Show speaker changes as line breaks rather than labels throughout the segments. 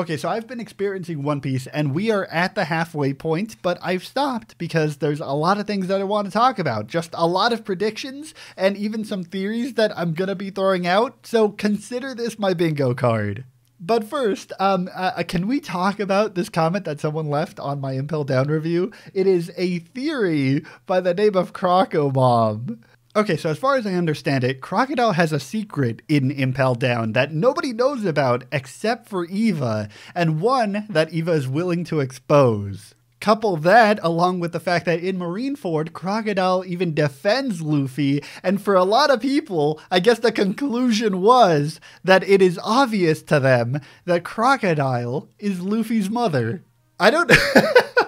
Okay, so I've been experiencing One Piece and we are at the halfway point, but I've stopped because there's a lot of things that I want to talk about. Just a lot of predictions and even some theories that I'm going to be throwing out. So consider this my bingo card. But first, um, uh, uh, can we talk about this comment that someone left on my Impel Down review? It is a theory by the name of Croco Mom. Okay, so as far as I understand it, Crocodile has a secret in Impel Down that nobody knows about except for Iva, and one that Iva is willing to expose. Couple that along with the fact that in Marineford, Crocodile even defends Luffy, and for a lot of people, I guess the conclusion was that it is obvious to them that Crocodile is Luffy's mother. I don't.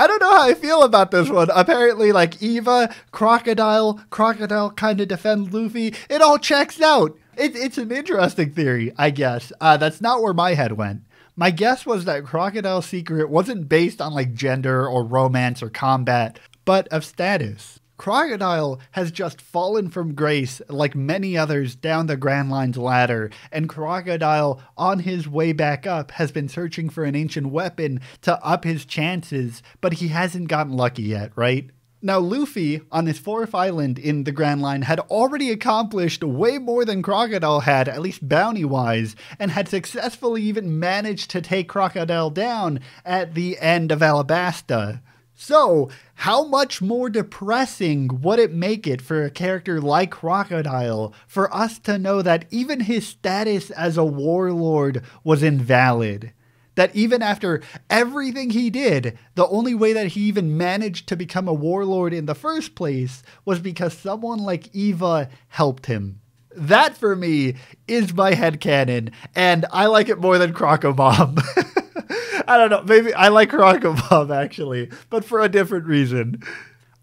I don't know how I feel about this one. Apparently, like Iva, Crocodile, Crocodile kind of defend Luffy. It all checks out. It, it's an interesting theory, I guess. Uh, that's not where my head went. My guess was that Crocodile's secret wasn't based on like gender or romance or combat, but of status. Crocodile has just fallen from grace like many others down the Grand Line's ladder, and Crocodile, on his way back up, has been searching for an ancient weapon to up his chances, but he hasn't gotten lucky yet, right? Now, Luffy, on his fourth island in the Grand Line, had already accomplished way more than Crocodile had, at least bounty wise, and had successfully even managed to take Crocodile down at the end of Alabasta. So, how much more depressing would it make it for a character like Crocodile for us to know that even his status as a warlord was invalid? That even after everything he did, the only way that he even managed to become a warlord in the first place was because someone like Iva helped him. That for me is my head headcanon, and I like it more than Croco Mom. I don't know. Maybe I like Croco Mom actually, but for a different reason.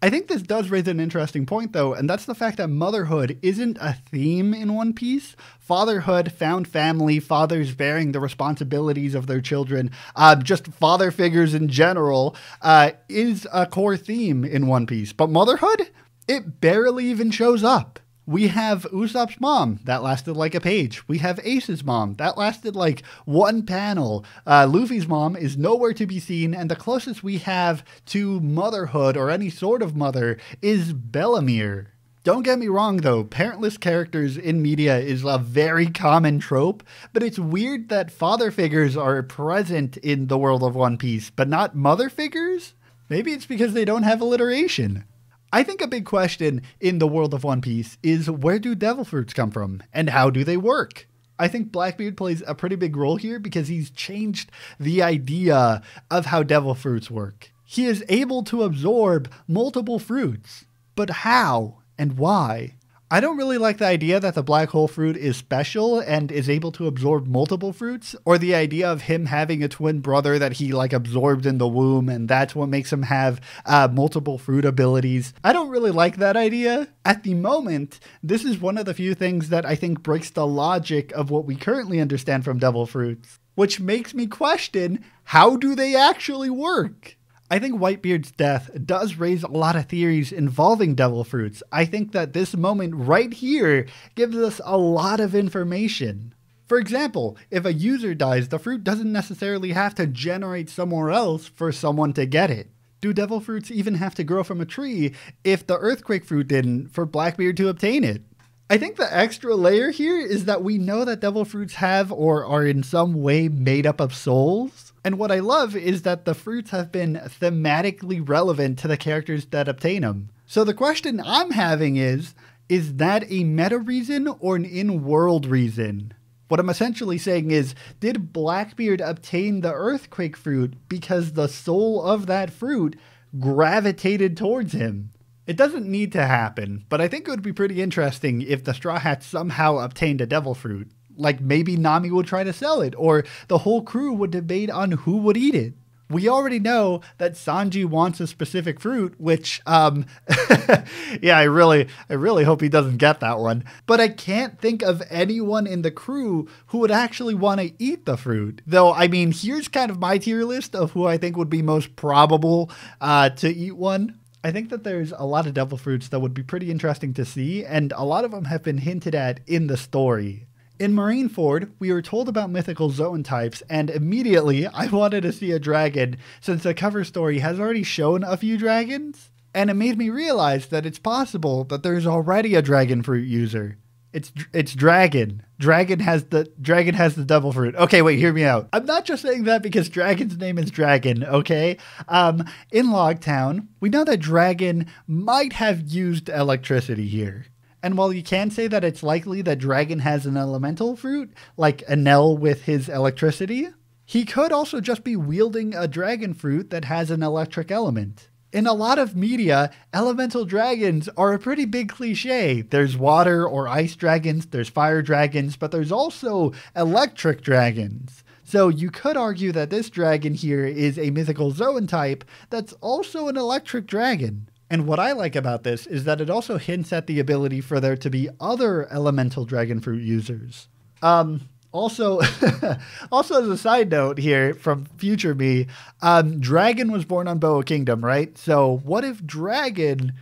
I think this does raise an interesting point, though, and that's the fact that motherhood isn't a theme in One Piece. Fatherhood, found family, fathers bearing the responsibilities of their children, uh, just father figures in general, uh, is a core theme in One Piece. But motherhood, it barely even shows up. We have Usopp's mom. That lasted like a page. We have Ace's mom. That lasted like one panel. Uh, Luffy's mom is nowhere to be seen, and the closest we have to motherhood or any sort of mother is Bellemere. Don't get me wrong though, parentless characters in media is a very common trope, but it's weird that father figures are present in the world of One Piece, but not mother figures? Maybe it's because they don't have alliteration. I think a big question in the world of One Piece is where do devil fruits come from and how do they work? I think Blackbeard plays a pretty big role here because he's changed the idea of how devil fruits work. He is able to absorb multiple fruits, but how and why? I don't really like the idea that the black hole fruit is special and is able to absorb multiple fruits, or the idea of him having a twin brother that he like absorbed in the womb and that's what makes him have uh, multiple fruit abilities. I don't really like that idea. At the moment, this is one of the few things that I think breaks the logic of what we currently understand from devil fruits, which makes me question how do they actually work? I think Whitebeard's death does raise a lot of theories involving devil fruits. I think that this moment right here gives us a lot of information. For example, if a user dies, the fruit doesn't necessarily have to generate somewhere else for someone to get it. Do devil fruits even have to grow from a tree if the earthquake fruit didn't for Blackbeard to obtain it? I think the extra layer here is that we know that devil fruits have or are in some way made up of souls. And what I love is that the fruits have been thematically relevant to the characters that obtain them. So the question I'm having is is that a meta reason or an in world reason? What I'm essentially saying is, did Blackbeard obtain the earthquake fruit because the soul of that fruit gravitated towards him? It doesn't need to happen, but I think it would be pretty interesting if the Straw Hats somehow obtained a devil fruit. Like maybe Nami would try to sell it, or the whole crew would debate on who would eat it. We already know that Sanji wants a specific fruit, which, um, yeah, I really, I really hope he doesn't get that one. But I can't think of anyone in the crew who would actually want to eat the fruit. Though, I mean, here's kind of my tier list of who I think would be most probable uh, to eat one. I think that there's a lot of devil fruits that would be pretty interesting to see, and a lot of them have been hinted at in the story. In Marineford, we were told about mythical Zoan types, and immediately I wanted to see a dragon since the cover story has already shown a few dragons. And it made me realize that it's possible that there's already a dragon fruit user. It's it's dragon. Dragon has the dragon has the devil fruit. Okay, wait, hear me out. I'm not just saying that because dragon's name is Dragon. Okay, um, in Logtown, we know that Dragon might have used electricity here. And while you can say that it's likely that Dragon has an elemental fruit, like Enel with his electricity, he could also just be wielding a dragon fruit that has an electric element in a lot of media, elemental dragons are a pretty big cliche. There's water or ice dragons, there's fire dragons, but there's also electric dragons. So you could argue that this dragon here is a mythical Zoan type that's also an electric dragon. And what I like about this is that it also hints at the ability for there to be other elemental dragon fruit users. Um, also, also as a side note here from future me, um, Dragon was born on Goa Kingdom, right? So what if Dragon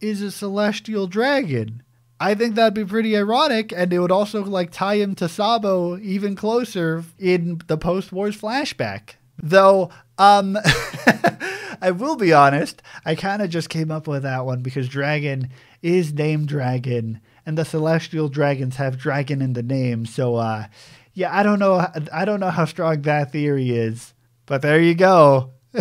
is a celestial dragon? I think that'd be pretty ironic, and it would also like tie him to Sabo even closer in the post wars flashback. Though, um, I will be honest, I kind of just came up with that one because Dragon is named Dragon, and the celestial dragons have dragon in the name. So, uh, yeah, I don't know. I don't know how strong that theory is, but there you go.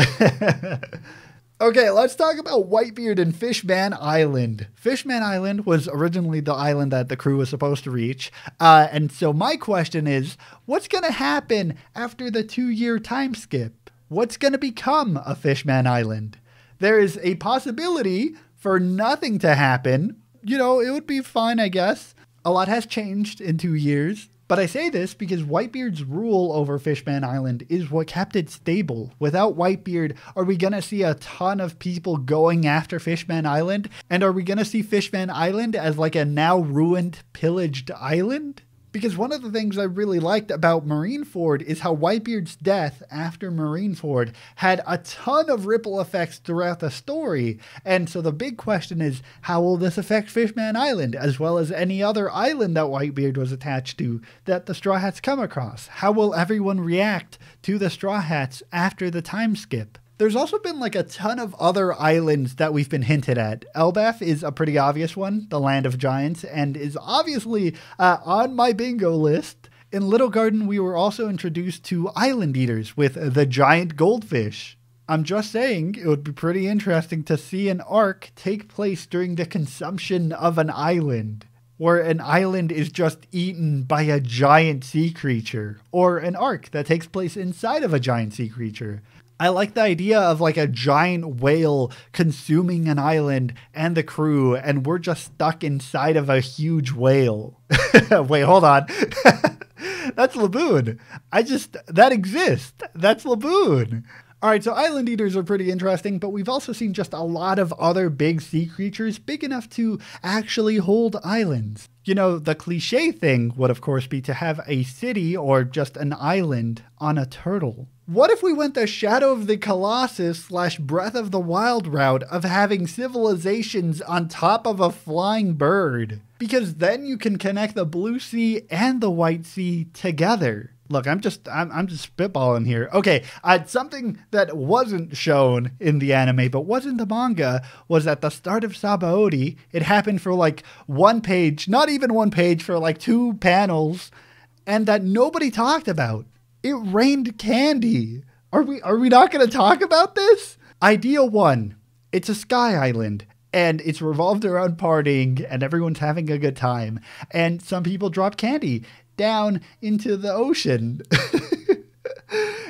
okay, let's talk about Whitebeard and Fishman Island. Fishman Island was originally the island that the crew was supposed to reach. Uh, and so my question is what's going to happen after the two year time skip? What's going to become a Fishman Island? There is a possibility for nothing to happen. You know, it would be fine, I guess. A lot has changed in two years. But I say this because Whitebeard's rule over Fishman Island is what kept it stable. Without Whitebeard, are we going to see a ton of people going after Fishman Island? And are we going to see Fishman Island as like a now ruined, pillaged island? Because one of the things I really liked about Marineford is how Whitebeard's death after Marineford had a ton of ripple effects throughout the story. And so the big question is how will this affect Fishman Island, as well as any other island that Whitebeard was attached to that the Straw Hats come across? How will everyone react to the Straw Hats after the time skip? There's also been like a ton of other islands that we've been hinted at. Elbaf is a pretty obvious one, the land of giants, and is obviously uh, on my bingo list. In Little Garden, we were also introduced to island eaters with the giant goldfish. I'm just saying, it would be pretty interesting to see an arc take place during the consumption of an island, where an island is just eaten by a giant sea creature, or an arc that takes place inside of a giant sea creature. I like the idea of like a giant whale consuming an island and the crew, and we're just stuck inside of a huge whale. Wait, hold on. That's Laboon. I just, that exists. That's Laboon. All right, so island eaters are pretty interesting, but we've also seen just a lot of other big sea creatures big enough to actually hold islands. You know, the cliche thing would, of course, be to have a city or just an island on a turtle. What if we went the Shadow of the Colossus slash Breath of the Wild route of having civilizations on top of a flying bird? Because then you can connect the Blue Sea and the White Sea together. Look, I'm just I'm, I'm just spitballing here. Okay, uh, something that wasn't shown in the anime but was in the manga was at the start of Sabaody. It happened for like one page, not even one page, for like two panels, and that nobody talked about. It rained candy. Are we are we not going to talk about this? Idea 1. It's a sky island and it's revolved around partying and everyone's having a good time and some people drop candy down into the ocean.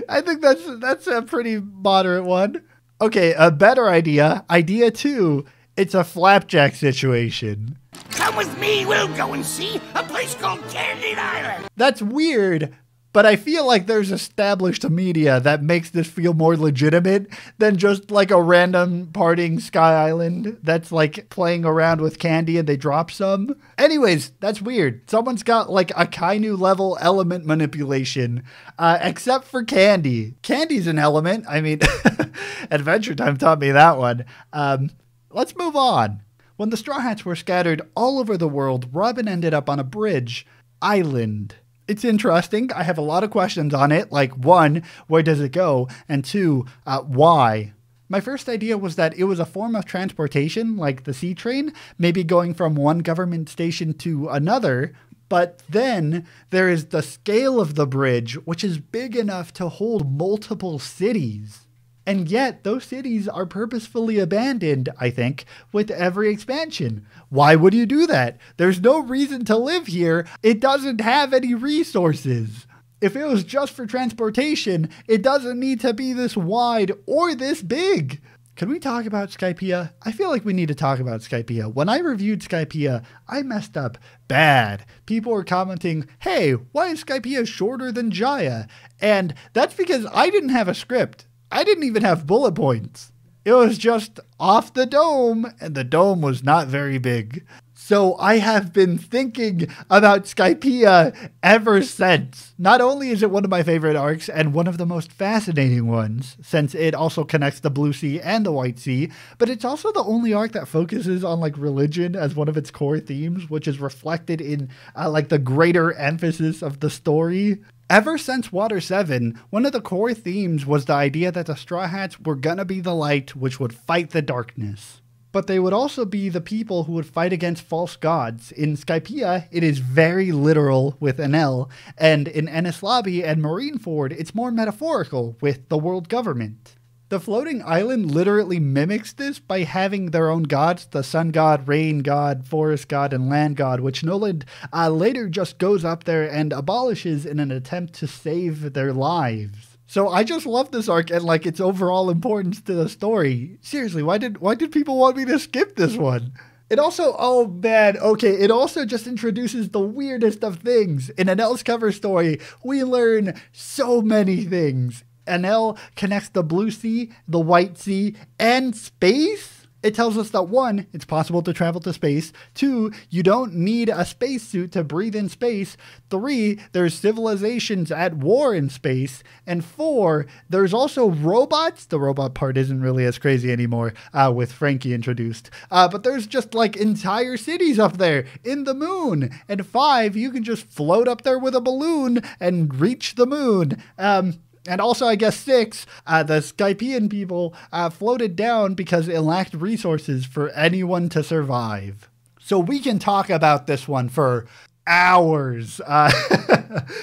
I think that's that's a pretty moderate one. Okay, a better idea. Idea 2. It's a flapjack situation.
Come with me, we'll go and see a place called Candied Island.
That's weird, but I feel like there's established media that makes this feel more legitimate than just like a random partying Sky Island that's like playing around with candy and they drop some. Anyways, that's weird. Someone's got like Akainu level element manipulation, uh, except for candy. Candy's an element. I mean, Adventure Time taught me that one. Um, let's move on. When the Straw Hats were scattered all over the world, Robin ended up on a bridge Island. It's interesting. I have a lot of questions on it. Like, one, where does it go? And two, uh, why? My first idea was that it was a form of transportation, like the sea train, maybe going from one government station to another. But then there is the scale of the bridge, which is big enough to hold multiple cities. And yet, those cities are purposefully abandoned, I think, with every expansion. Why would you do that? There's no reason to live here. It doesn't have any resources. If it was just for transportation, it doesn't need to be this wide or this big. Can we talk about Skypiea? I feel like we need to talk about Skypiea. When I reviewed Skypiea, I messed up bad. People were commenting, hey, why is Skypiea shorter than Jaya? And that's because I didn't have a script. I didn't even have bullet points. It was just off the dome, and the dome was not very big. So I have been thinking about Skypiea ever since. Not only is it one of my favorite arcs and one of the most fascinating ones, since it also connects the Blue Sea and the White Sea, but it's also the only arc that focuses on like religion as one of its core themes, which is reflected in uh, like the greater emphasis of the story. Ever since Water 7, one of the core themes was the idea that the Straw Hats were gonna be the light which would fight the darkness. But they would also be the people who would fight against false gods. In Skypiea, it is very literal with Enel, and in Enies Lobby and Marineford, it's more metaphorical with the world government. The floating island literally mimics this by having their own gods the sun god, rain god, forest god, and land god, which Noland uh, later just goes up there and abolishes in an attempt to save their lives. So I just love this arc and like its overall importance to the story. Seriously, why did why did people want me to skip this one? It also, oh man, okay, it also just introduces the weirdest of things. In Enel's cover story, we learn so many things. Enel connects the blue sea, the white sea, and space. It tells us that one, it's possible to travel to space. Two, you don't need a spacesuit to breathe in space. Three, there's civilizations at war in space. And four, there's also robots. The robot part isn't really as crazy anymore uh, with Franky introduced. Uh, but there's just like entire cities up there in the moon. And five, you can just float up there with a balloon and reach the moon. Um, and also, I guess six, uh, the Skypiean people uh, floated down because it lacked resources for anyone to survive. So we can talk about this one for hours. Uh,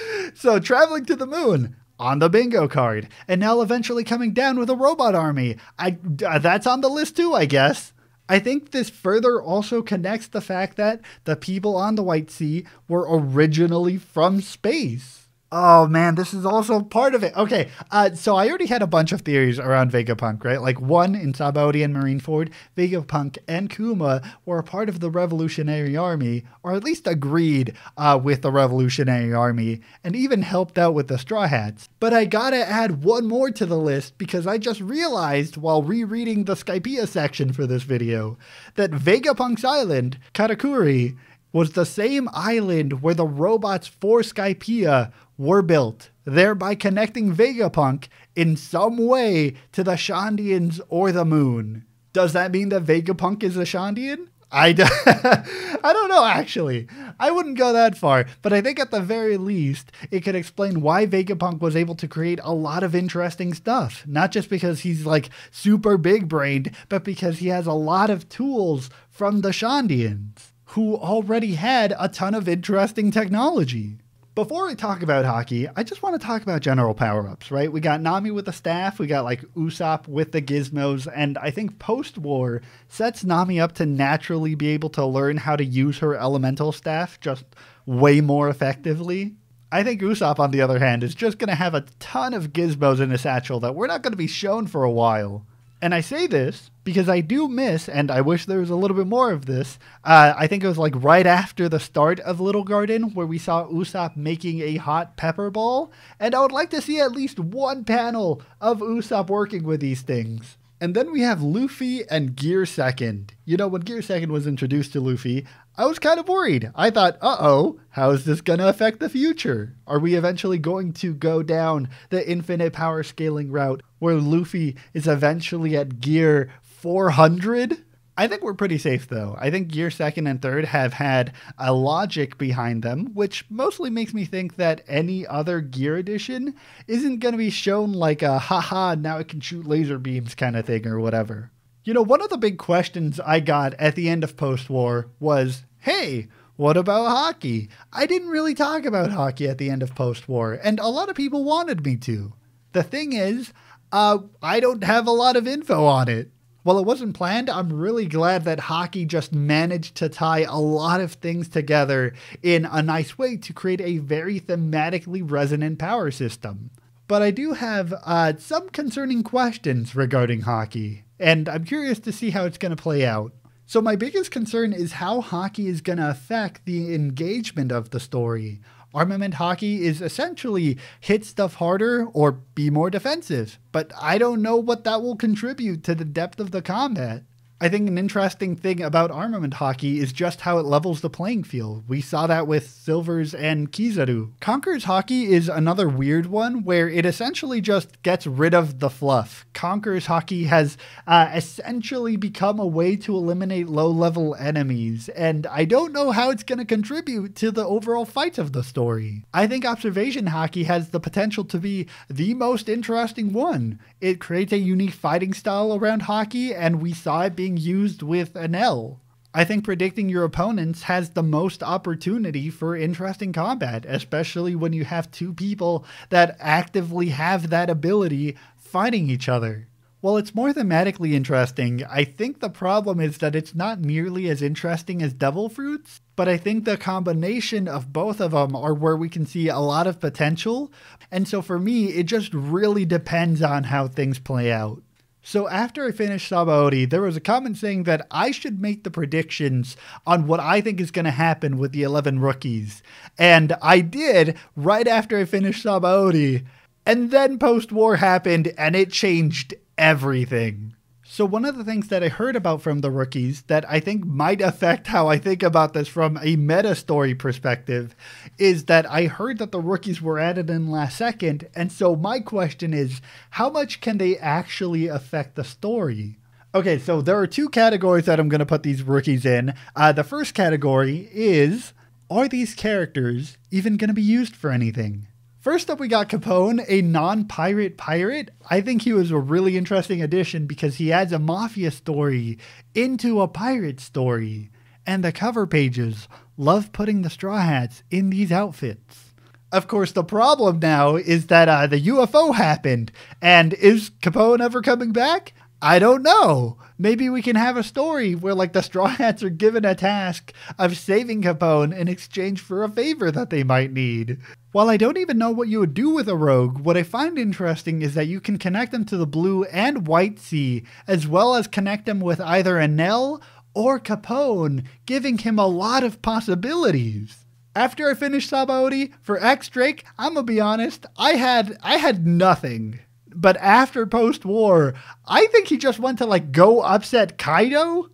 so traveling to the moon on the bingo card, and now eventually coming down with a robot army. I uh, that's on the list too, I guess. I think this further also connects the fact that the people on the White Sea were originally from space. Oh man, this is also part of it. Okay, uh, so I already had a bunch of theories around Vegapunk, right? Like one in Sabaody and Marineford, Vegapunk and Kuma were part of the Revolutionary Army, or at least agreed uh, with the Revolutionary Army, and even helped out with the Straw Hats. But I gotta add one more to the list because I just realized while rereading the Skypiea section for this video that Vegapunk's island, Karakuri, was the same island where the robots for Skypiea were built, thereby connecting Vegapunk in some way to the Shandians or the moon. Does that mean that Vegapunk is a Shandian? I d- I don't know, actually. I wouldn't go that far, but I think at the very least, it could explain why Vegapunk was able to create a lot of interesting stuff. Not just because he's like super big brained, but because he has a lot of tools from the Shandians who already had a ton of interesting technology. Before we talk about haki, I just want to talk about general power ups, right? We got Nami with the staff, we got like Usopp with the gizmos, and I think post war sets Nami up to naturally be able to learn how to use her elemental staff just way more effectively. I think Usopp, on the other hand, is just going to have a ton of gizmos in his satchel that we're not going to be shown for a while. And I say this because I do miss, and I wish there was a little bit more of this. Uh, I think it was like right after the start of Little Garden where we saw Usopp making a hot pepper ball. And I would like to see at least one panel of Usopp working with these things. And then we have Luffy and Gear Second. You know, when Gear Second was introduced to Luffy, I was kind of worried. I thought, uh oh, how is this going to affect the future? Are we eventually going to go down the infinite power scaling route where Luffy is eventually at gear 400? I think we're pretty safe though. I think gear second and third have had a logic behind them, which mostly makes me think that any other gear edition isn't going to be shown like a haha, now it can shoot laser beams kind of thing or whatever. You know, one of the big questions I got at the end of post war was hey, what about haki? I didn't really talk about haki at the end of post war, and a lot of people wanted me to. The thing is, uh, I don't have a lot of info on it. While it wasn't planned, I'm really glad that haki just managed to tie a lot of things together in a nice way to create a very thematically resonant power system. But I do have uh, some concerning questions regarding haki, and I'm curious to see how it's going to play out. So, my biggest concern is how haki is going to affect the engagement of the story. Armament haki is essentially hit stuff harder or be more defensive, but I don't know what that will contribute to the depth of the combat. I think an interesting thing about armament haki is just how it levels the playing field. We saw that with Silvers and Kizaru. Conqueror's haki is another weird one where it essentially just gets rid of the fluff. Conqueror's haki has uh, essentially become a way to eliminate low level enemies, and I don't know how it's going to contribute to the overall fight of the story. I think observation haki has the potential to be the most interesting one. It creates a unique fighting style around haki, and we saw it being being used with Enel. I think predicting your opponents has the most opportunity for interesting combat, especially when you have two people that actively have that ability fighting each other. While it's more thematically interesting, I think the problem is that it's not nearly as interesting as Devil Fruits, but I think the combination of both of them are where we can see a lot of potential. And so for me, it just really depends on how things play out. So after I finished Sabaody, there was a comment saying that I should make the predictions on what I think is going to happen with the 11 rookies. And I did right after I finished Sabaody. And then post-war happened and it changed everything. So, one of the things that I heard about from the rookies that I think might affect how I think about this from a meta story perspective is that I heard that the rookies were added in last second. And so, my question is how much can they actually affect the story? Okay, so there are two categories that I'm going to put these rookies in. Uh, the first category is Are these characters even going to be used for anything? First up, we got Capone, a non pirate pirate. I think he was a really interesting addition because he adds a mafia story into a pirate story. And the cover pages love putting the Straw Hats in these outfits. Of course, the problem now is that uh, the UFO happened. And is Capone ever coming back? I don't know. Maybe we can have a story where, like, the Straw Hats are given a task of saving Capone in exchange for a favor that they might need. While I don't even know what you would do with Urouge, what I find interesting is that you can connect them to the blue and white sea, as well as connect them with either Enel or Capone, giving him a lot of possibilities. After I finished Sabaody for X Drake, I'm gonna be honest, I had I had nothing but after post war, I think he just went to like go upset Kaido.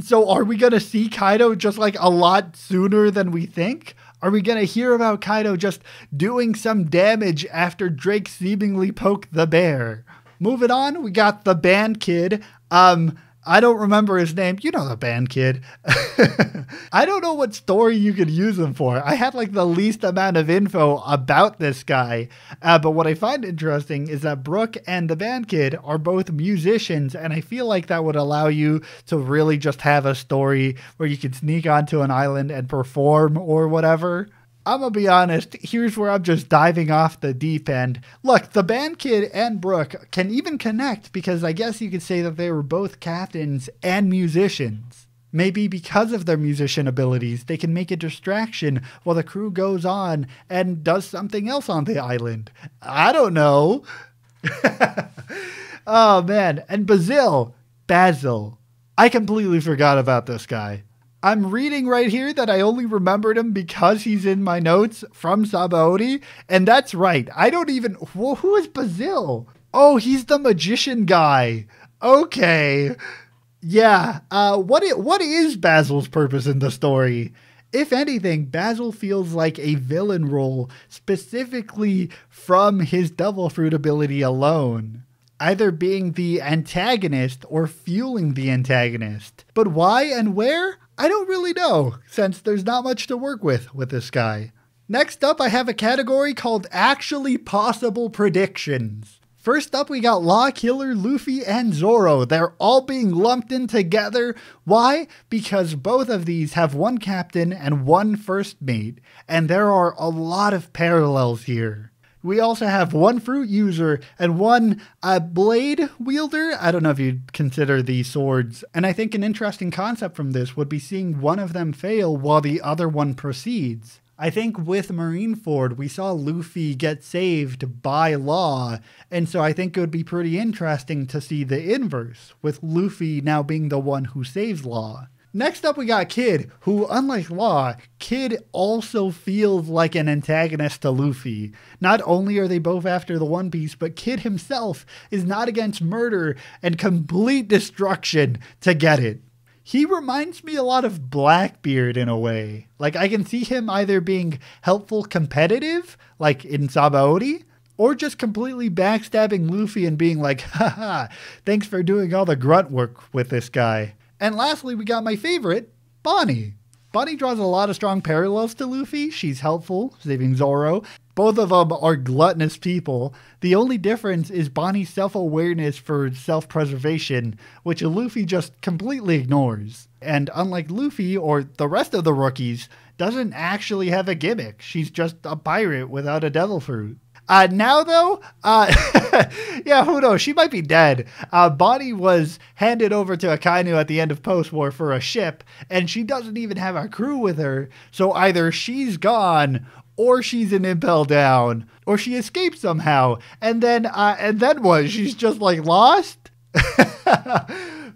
So are we gonna see Kaido just like a lot sooner than we think? Are we gonna hear about Kaido just doing some damage after Drake seemingly poked the bear? Moving on, we got the band kid. Um, I don't remember his name. You know the band kid. I don't know what story you could use him for. I had like the least amount of info about this guy. Uh, but what I find interesting is that Brook and the band kid are both musicians, and I feel like that would allow you to really just have a story where you could sneak onto an island and perform or whatever. I'm gonna be honest, here's where I'm just diving off the deep end. Look, the band kid and Brook can even connect because I guess you could say that they were both captains and musicians. Maybe because of their musician abilities, they can make a distraction while the crew goes on and does something else on the island. I don't know. oh man, and Basil, Basil. I completely forgot about this guy. I'm reading right here that I only remembered him because he's in my notes from Sabaody, and that's right. I don't even. Well, who is Basil? Oh, he's the magician guy. Okay. Yeah. Uh, what is, what is Basil's purpose in the story? If anything, Basil feels like a villain role specifically from his Devil Fruit ability alone. either being the antagonist or fueling the antagonist. But why and where? I don't really know, since there's not much to work with with this guy. Next up, I have a category called Actually Possible Predictions. First up, we got Law Killer, Luffy, and Zoro. They're all being lumped in together. Why? Because both of these have one captain and one first mate, and there are a lot of parallels here. We also have one fruit user and one uh, blade wielder. I don't know if you'd consider these swords. And I think an interesting concept from this would be seeing one of them fail while the other one proceeds. I think with Marineford, we saw Luffy get saved by Law, and so I think it would be pretty interesting to see the inverse, with Luffy now being the one who saves Law. Next up, we got Kid, who, unlike Law, Kid also feels like an antagonist to Luffy. Not only are they both after the One Piece, but Kid himself is not against murder and complete destruction to get it he reminds me a lot of Blackbeard in a way. Like I can see him either being helpful competitive, like in Sabaody, or just completely backstabbing Luffy and being like, haha, thanks for doing all the grunt work with this guy. And lastly, we got my favorite, Bonney. Bonney draws a lot of strong parallels to Luffy. She's helpful, saving Zoro, both of them are gluttonous people. The only difference is Bonney's self awareness for self preservation, which Luffy just completely ignores. And unlike Luffy or the rest of the rookies, doesn't actually have a gimmick. She's just a pirate without a devil fruit. Uh, now though, uh, yeah, who knows? She might be dead. Uh, Bonney was handed over to Akainu at the end of post war for a ship, and she doesn't even have a crew with her. So either she's gone or she's in Impel Down, or she escaped somehow, and then uh, and then what? She's just like lost.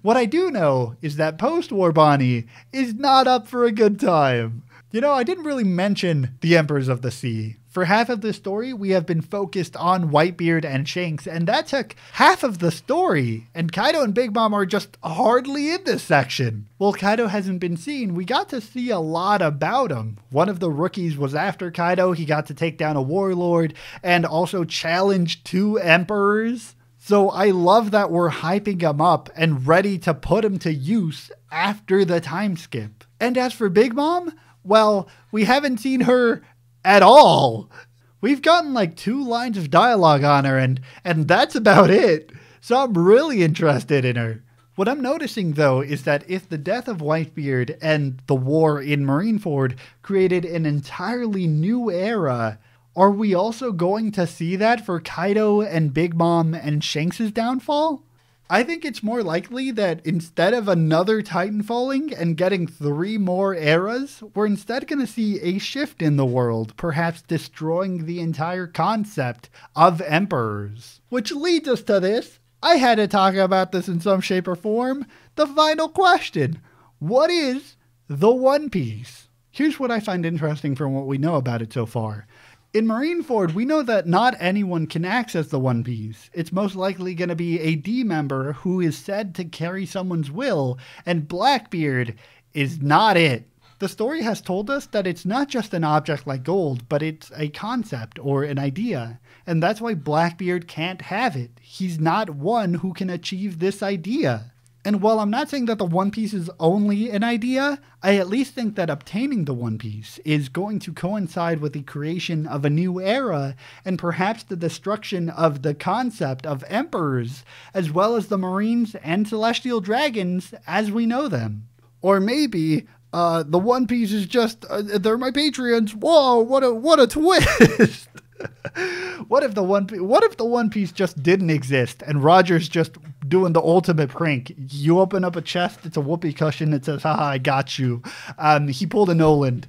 what I do know is that post-war Bonney is not up for a good time. You know, I didn't really mention the Emperors of the Sea. For half of the story, we have been focused on Whitebeard and Shanks, and that took half of the story. And Kaido and Big Mom are just hardly in this section. Well, Kaido hasn't been seen. We got to see a lot about him. One of the rookies was after Kaido. He got to take down a warlord and also challenge two emperors. So I love that we're hyping him up and ready to put him to use after the time skip. And as for Big Mom, well, we haven't seen her at all. We've gotten like two lines of dialogue on her, and and that's about it. So I'm really interested in her. What I'm noticing though is that if the death of Whitebeard and the war in Marineford created an entirely new era, are we also going to see that for Kaido and Big Mom and Shanks' downfall? I think it's more likely that instead of another Titan falling and getting three more eras, we're instead going to see a shift in the world, perhaps destroying the entire concept of emperors. Which leads us to this. I had to talk about this in some shape or form. The final question What is the One Piece? Here's what I find interesting from what we know about it so far. In Marineford, we know that not anyone can access the One Piece. It's most likely going to be a D member who is said to carry someone's will, and Blackbeard is not it. The story has told us that it's not just an object like gold, but it's a concept or an idea. And that's why Blackbeard can't have it. He's not one who can achieve this idea. And while I'm not saying that the One Piece is only an idea, I at least think that obtaining the One Piece is going to coincide with the creation of a new era and perhaps the destruction of the concept of emperors, as well as the Marines and Celestial Dragons as we know them. Or maybe uh, the One Piece is just uh, they're my Patreons. Whoa, what a what a twist! what if the one what if the one piece just didn't exist and Roger's just doing the ultimate prank? You open up a chest, it's a whoopee cushion, it says, haha, I got you. Um, he pulled a Noland.